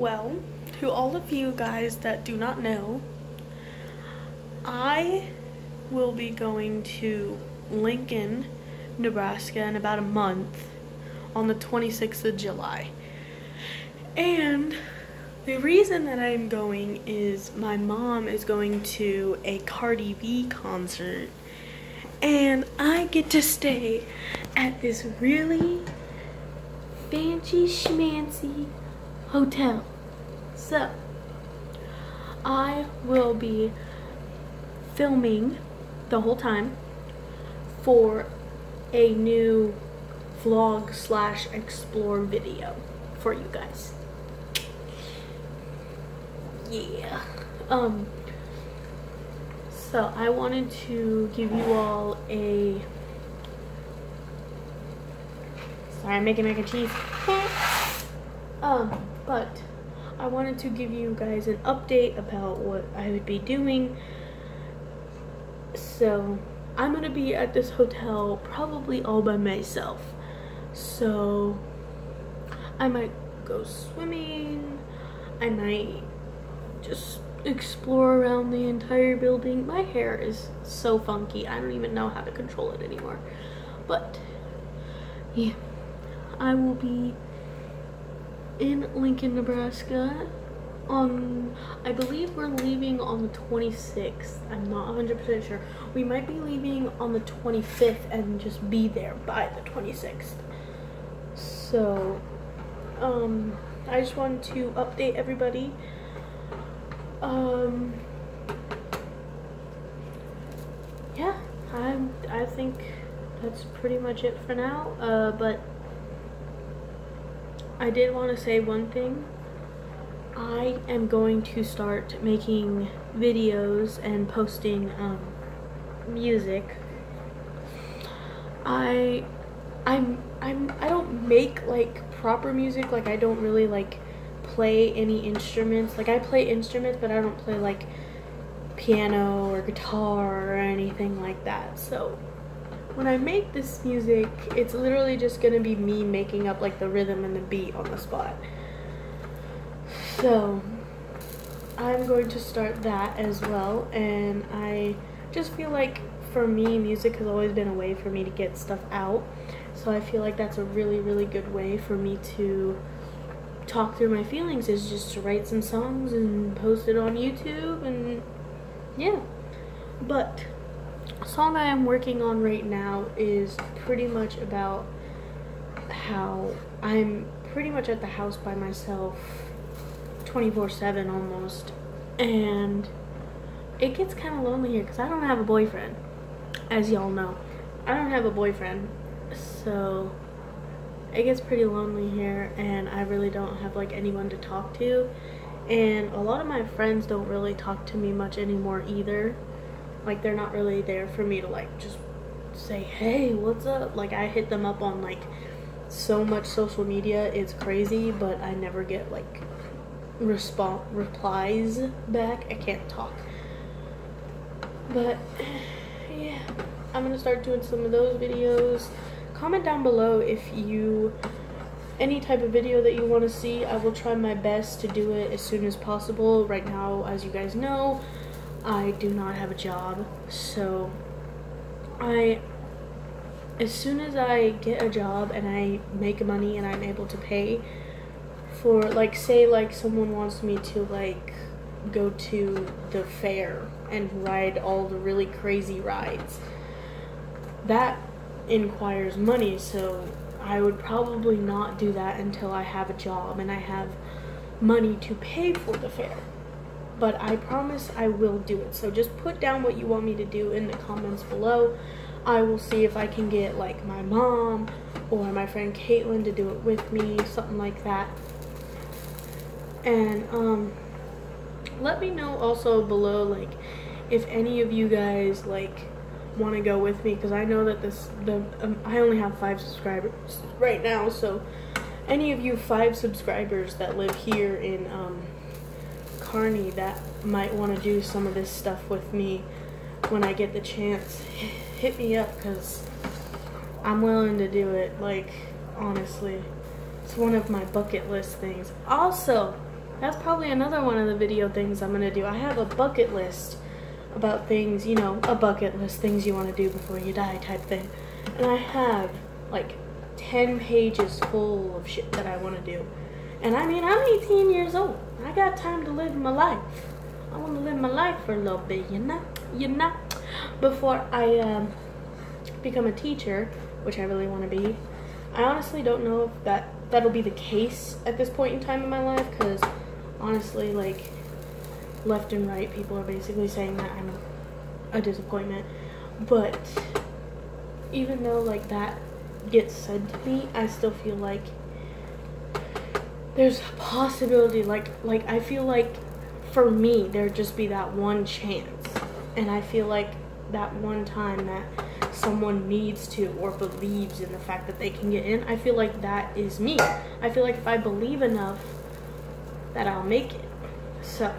Well, to all of you guys that do not know, I will be going to Lincoln, Nebraska in about a month on the 26th of July. And the reason that I'm going is my mom is going to a Cardi B concert and I get to stay at this really fancy schmancy hotel. So, I will be filming the whole time for a new vlog slash explore video for you guys. Yeah. Um, so I wanted to give you all a, sorry I'm making mac and cheese. um, but I wanted to give you guys an update about what I would be doing. So I'm gonna be at this hotel probably all by myself. So I might go swimming. I might just explore around the entire building. My hair is so funky. I don't even know how to control it anymore. But yeah, I will be in Lincoln, Nebraska on, I believe we're leaving on the 26th. I'm not 100% sure. We might be leaving on the 25th and just be there by the 26th. So, um, I just wanted to update everybody. Um, yeah, I I think that's pretty much it for now. Uh, but I did want to say one thing. I am going to start making videos and posting um, music. I I'm I'm I don't make like proper music like I don't really like play any instruments. Like I play instruments but I don't play like piano or guitar or anything like that. So when I make this music, it's literally just gonna be me making up like the rhythm and the beat on the spot. So I'm going to start that as well and I just feel like for me music has always been a way for me to get stuff out so I feel like that's a really really good way for me to talk through my feelings is just to write some songs and post it on YouTube and yeah but song I am working on right now is pretty much about how I'm pretty much at the house by myself 24-7 almost. And it gets kind of lonely here because I don't have a boyfriend as y'all know. I don't have a boyfriend so it gets pretty lonely here and I really don't have like anyone to talk to. And a lot of my friends don't really talk to me much anymore either like they're not really there for me to like just say hey what's up? Like i hit them up on like so much social media it's crazy but i never get like response replies back. I can't talk. But yeah i'm gonna start doing some of those videos. Comment down below if you any type of video that you want to see. I will try my best to do it as soon as possible. Right now as you guys know I do not have a job, so I, as soon as I get a job and I make money and I'm able to pay for, like, say, like, someone wants me to, like, go to the fair and ride all the really crazy rides, that inquires money, so I would probably not do that until I have a job and I have money to pay for the fair but I promise I will do it. So just put down what you want me to do in the comments below. I will see if I can get like my mom or my friend Caitlin to do it with me, something like that. And um, let me know also below like if any of you guys like want to go with me because I know that this the um, I only have five subscribers right now so any of you five subscribers that live here in um, Kearney that might want to do some of this stuff with me when I get the chance, hit me up because I'm willing to do it. Like, honestly, it's one of my bucket list things. Also, that's probably another one of the video things I'm gonna do. I have a bucket list about things, you know, a bucket list, things you want to do before you die type thing. And I have like 10 pages full of shit that I want to do. And I mean, I'm 18 years old. I got time to live my life. I want to live my life for a little bit, you know? You know? Before I um, become a teacher, which I really want to be. I honestly don't know if that that'll be the case at this point in time in my life because honestly, like left and right, people are basically saying that I'm a disappointment. But even though like that gets said to me, I still feel like there's a possibility like like I feel like for me there'd just be that one chance. And I feel like that one time that someone needs to or believes in the fact that they can get in, I feel like that is me. I feel like if I believe enough that I'll make it. So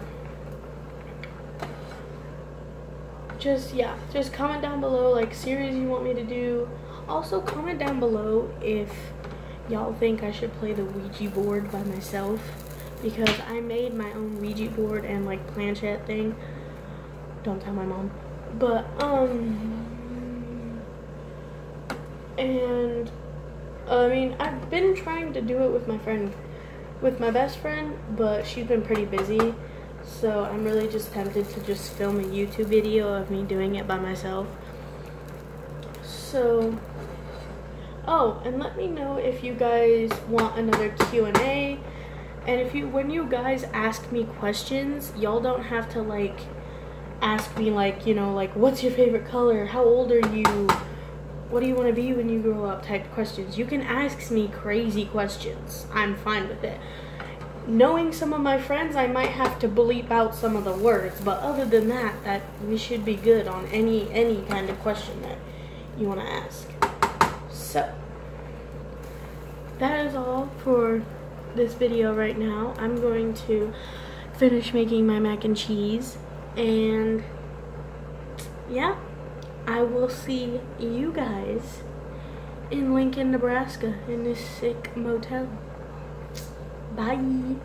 just yeah just comment down below like series you want me to do also comment down below if y'all think I should play the Ouija board by myself? Because I made my own Ouija board and like planchette thing. Don't tell my mom. But um and I mean I've been trying to do it with my friend with my best friend but she's been pretty busy. So I'm really just tempted to just film a YouTube video of me doing it by myself. So, oh, and let me know if you guys want another Q&A. And if you, when you guys ask me questions, y'all don't have to like ask me like, you know, like, what's your favorite color? How old are you? What do you want to be when you grow up? Type questions. You can ask me crazy questions. I'm fine with it knowing some of my friends, I might have to bleep out some of the words. But other than that, that we should be good on any any kind of question that you want to ask. So that is all for this video right now. I'm going to finish making my mac and cheese and yeah, I will see you guys in Lincoln, Nebraska in this sick motel. Bye.